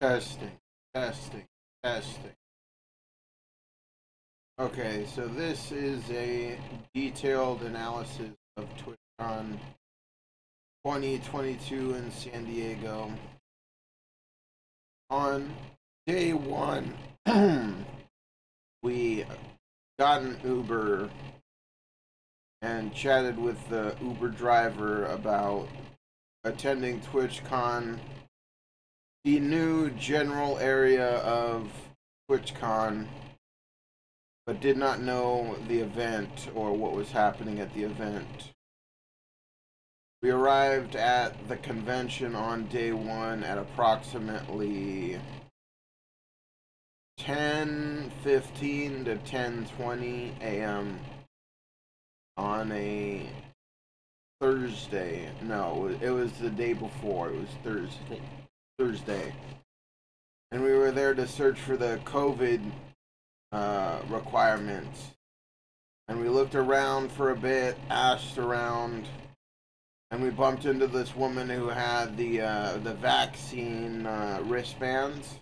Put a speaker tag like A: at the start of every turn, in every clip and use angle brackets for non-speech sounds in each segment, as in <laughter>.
A: Testing, testing, testing. Okay, so this is a detailed analysis of TwitchCon 2022 in San Diego. On day one, <clears throat> we got an Uber and chatted with the Uber driver about attending TwitchCon, the new general area of TwitchCon, but did not know the event or what was happening at the event. We arrived at the convention on day one at approximately 10:15 to 10:20 a.m. on a Thursday. No, it was the day before. It was Thursday. Thursday. And we were there to search for the COVID uh, requirements. And we looked around for a bit, asked around, and we bumped into this woman who had the uh, the vaccine uh, wristbands.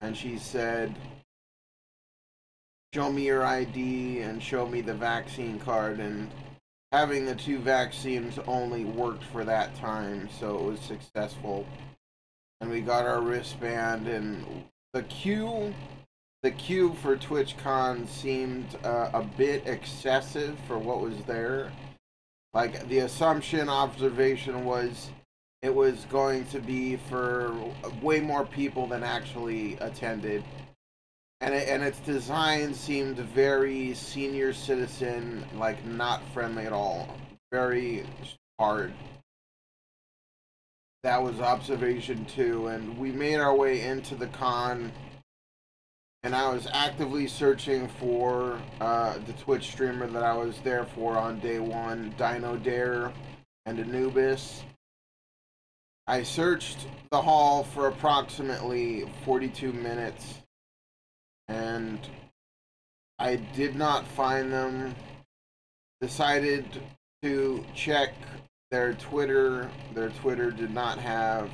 A: And she said, "Show me your ID and show me the vaccine card." And having the two vaccines only worked for that time, so it was successful. And we got our wristband, and the queue, the queue for TwitchCon seemed uh, a bit excessive for what was there. Like the assumption, observation was it was going to be for way more people than actually attended and it, and its design seemed very senior citizen, like not friendly at all. Very hard. That was observation two, and we made our way into the con. And I was actively searching for uh, the Twitch streamer that I was there for on day one, Dino Dare and Anubis. I searched the hall for approximately 42 minutes and I did not find them. Decided to check their Twitter. Their Twitter did not have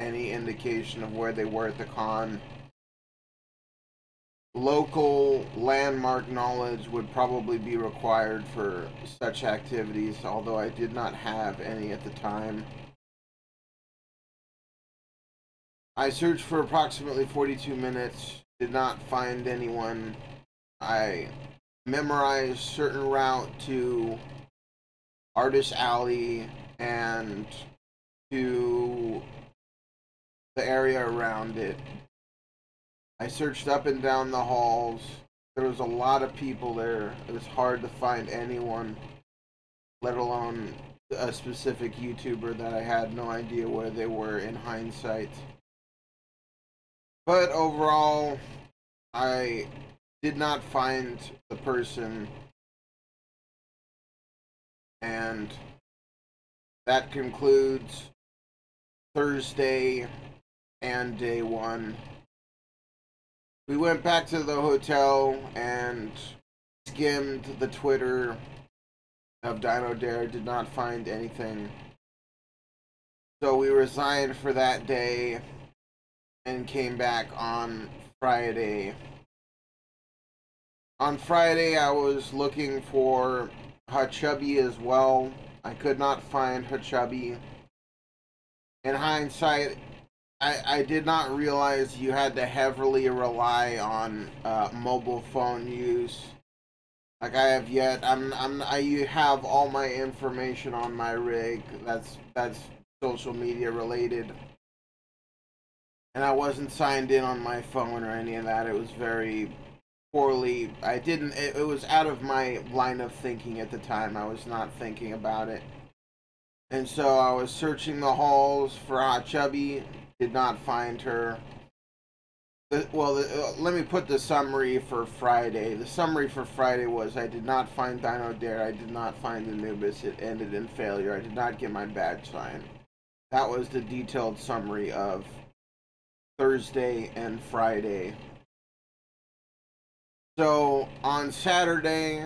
A: any indication of where they were at the con. Local landmark knowledge would probably be required for such activities, although I did not have any at the time. I searched for approximately 42 minutes did not find anyone. I memorized certain route to Artist Alley and to the area around it. I searched up and down the halls. There was a lot of people there. It was hard to find anyone, let alone a specific YouTuber that I had no idea where they were in hindsight. But overall, I did not find the person. And that concludes Thursday and day one. We went back to the hotel and skimmed the Twitter of Dino Dare, did not find anything. So we resigned for that day and came back on Friday. On Friday, I was looking for Hachubby as well. I could not find Hachubby. In hindsight, I, I did not realize you had to heavily rely on uh, mobile phone use. Like I have yet, I'm I'm I have all my information on my rig. That's that's social media related and I wasn't signed in on my phone or any of that. It was very poorly. I didn't. It, it, was out of my line of thinking at the time. I was not thinking about it, and so I was searching the halls for Hachubby. Did not find her. Well, uh, let me put the summary for Friday. The summary for Friday was I did not find Dino Dare. I did not find Anubis. It ended in failure. I did not get my badge sign. That was the detailed summary of Thursday and Friday. So on Saturday,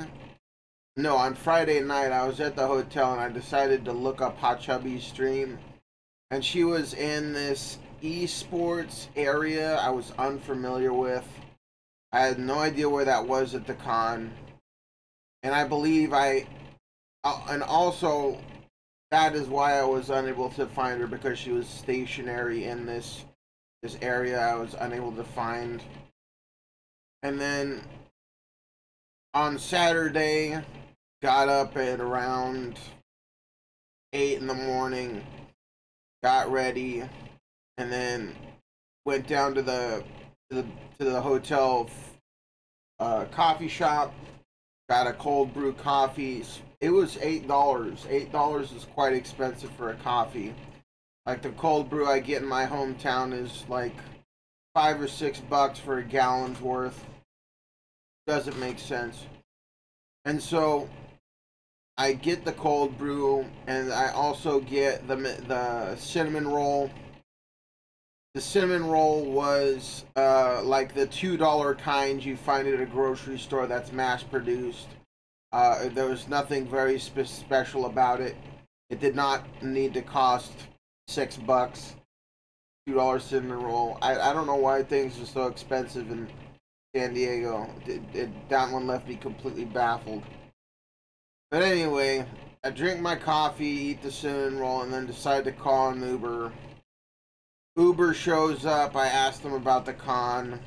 A: no, on Friday night, I was at the hotel and I decided to look up Hachubby's stream. And she was in this esports area I was unfamiliar with. I had no idea where that was at the con. And I believe I. Uh, and also, that is why I was unable to find her because she was stationary in this this area I was unable to find. And then on Saturday, got up at around 8 in the morning, got ready, and then went down to the to the, to the hotel uh, coffee shop, got a cold brew coffee. It was eight dollars. Eight dollars is quite expensive for a coffee. Like the cold brew I get in my hometown is like five or six bucks for a gallon's worth. Doesn't make sense. And so I get the cold brew and I also get the the cinnamon roll. The cinnamon roll was uh, like the two dollar kind you find at a grocery store that's mass produced. Uh, there was nothing very spe special about it. It did not need to cost six bucks. Two dollar cinnamon roll. I, I don't know why things are so expensive in San Diego. It, it, that one left me completely baffled. But anyway, I drink my coffee, eat the cinnamon roll, and then decide to call an Uber. Uber shows up. I ask them about the con.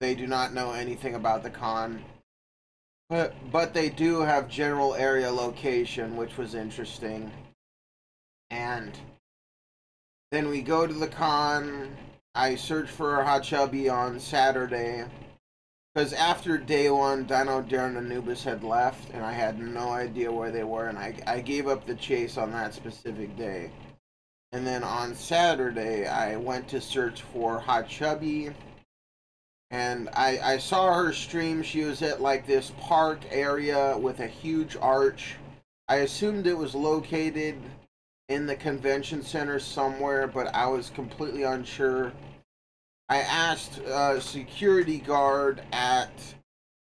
A: They do not know anything about the con. But, but they do have general area location, which was interesting. And then we go to the con. I search for Hachubby on Saturday. Because after day one, Dino Dare and Anubis had left, and I had no idea where they were, and I, I gave up the chase on that specific day. And then on Saturday, I went to search for Hachubby, and I, I saw her stream. She was at like this park area with a huge arch. I assumed it was located in the convention center somewhere, but I was completely unsure. I asked a security guard at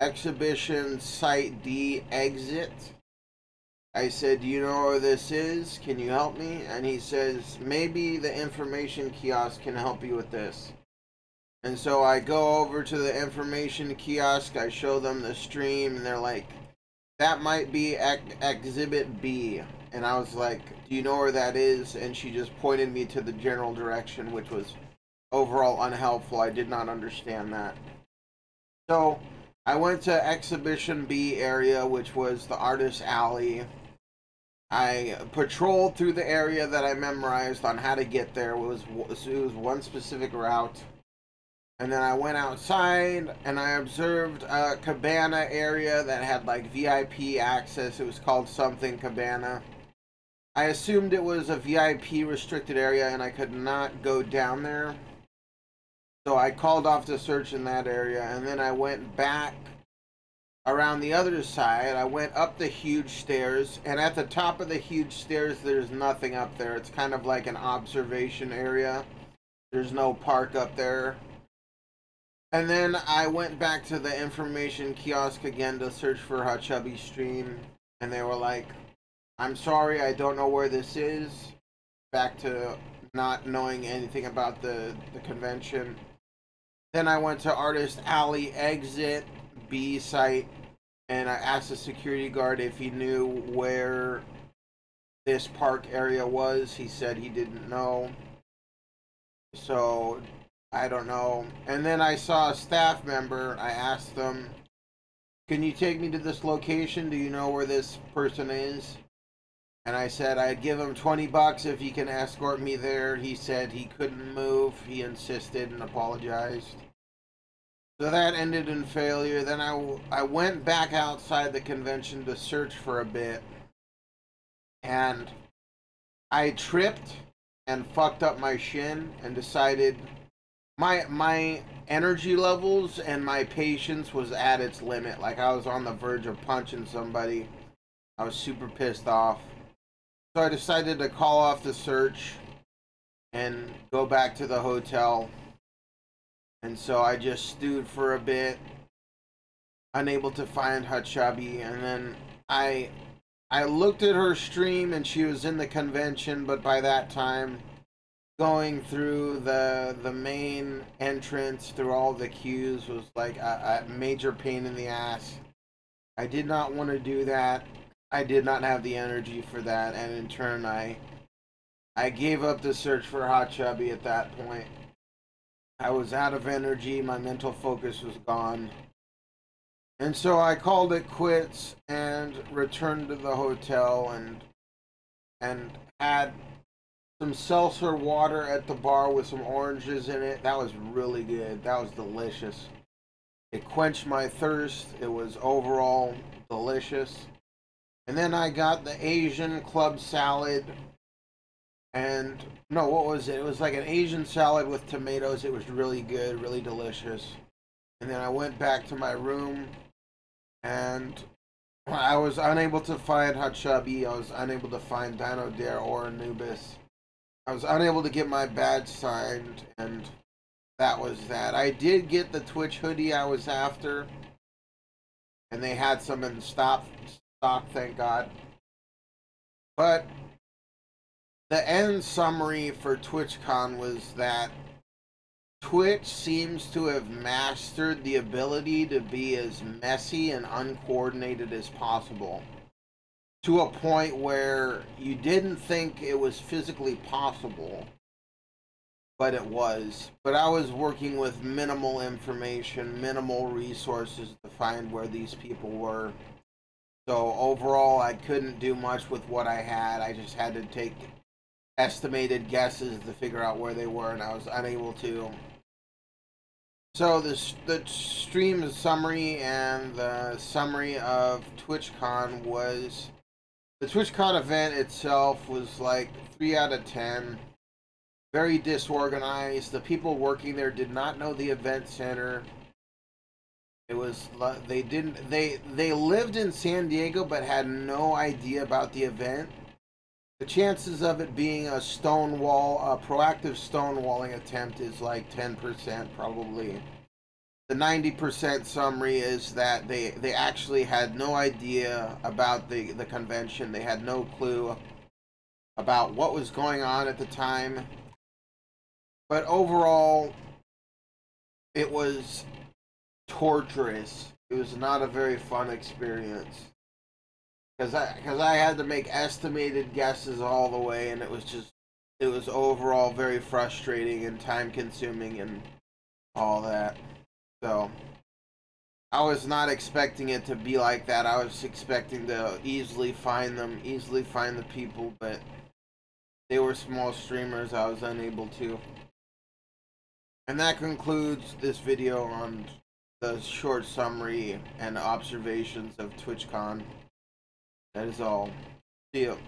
A: exhibition site D exit. I said, Do you know where this is? Can you help me? And he says, Maybe the information kiosk can help you with this. And so I go over to the information kiosk, I show them the stream, and they're like, That might be ex Exhibit B and I was like, "Do you know where that is?" And she just pointed me to the general direction, which was overall unhelpful. I did not understand that. So I went to Exhibition B area, which was the Artist Alley. I patrolled through the area that I memorized on how to get there. It was it was one specific route. And then I went outside and I observed a cabana area that had like VIP access. It was called something cabana. I assumed it was a VIP restricted area and I could not go down there. So I called off the search in that area and then I went back around the other side. I went up the huge stairs and at the top of the huge stairs there's nothing up there. It's kind of like an observation area. There's no park up there. And then I went back to the information kiosk again to search for Chubby Stream and they were like, I'm sorry, I don't know where this is. Back to not knowing anything about the, the convention. Then I went to Artist Alley Exit B site and I asked the security guard if he knew where this park area was. He said he didn't know. So I don't know. And then I saw a staff member. I asked them, Can you take me to this location? Do you know where this person is? And I said I'd give him 20 bucks if he can escort me there. He said he couldn't move. He insisted and apologized. So that ended in failure. Then I, I went back outside the convention to search for a bit. And I tripped and fucked up my shin and decided my my energy levels and my patience was at its limit. Like I was on the verge of punching somebody. I was super pissed off. So I decided to call off the search and go back to the hotel. And so I just stewed for a bit, unable to find Chubby. and then I I looked at her stream and she was in the convention, but by that time going through the the main entrance through all the queues was like a, a major pain in the ass. I did not want to do that. I did not have the energy for that, and in turn, I I gave up the search for Hachubby at that point. I was out of energy. My mental focus was gone. And so I called it quits and returned to the hotel and and had some seltzer water at the bar with some oranges in it. That was really good. That was delicious. It quenched my thirst. It was overall delicious. And then I got the Asian club salad. And no, what was it? It was like an Asian salad with tomatoes. It was really good, really delicious. And then I went back to my room and I was unable to find Chubby. I was unable to find Dino Dare or Anubis. I was unable to get my badge signed, and that was that. I did get the Twitch hoodie I was after, and they had some in stock, stock thank God. But the end summary for TwitchCon was that Twitch seems to have mastered the ability to be as messy and uncoordinated as possible to a point where you didn't think it was physically possible, but it was. But I was working with minimal information, minimal resources to find where these people were. So overall, I couldn't do much with what I had. I just had to take estimated guesses to figure out where they were, and I was unable to. So the the stream summary and the summary of TwitchCon was the TwitchCon event itself was like three out of ten. Very disorganized. The people working there did not know the event center. It was they didn't they they lived in San Diego but had no idea about the event. The chances of it being a stonewall, a proactive stonewalling attempt is like 10% probably. The 90% summary is that they, they actually had no idea about the, the convention. They had no clue about what was going on at the time. But overall, it was torturous. It was not a very fun experience because I because I had to make estimated guesses all the way, and it was just it was overall very frustrating and time consuming and all that. So I was not expecting it to be like that. I was expecting to easily find them, easily find the people, but they were small streamers. I was unable to. And that concludes this video on the short summary and observations of TwitchCon. That is all. See you.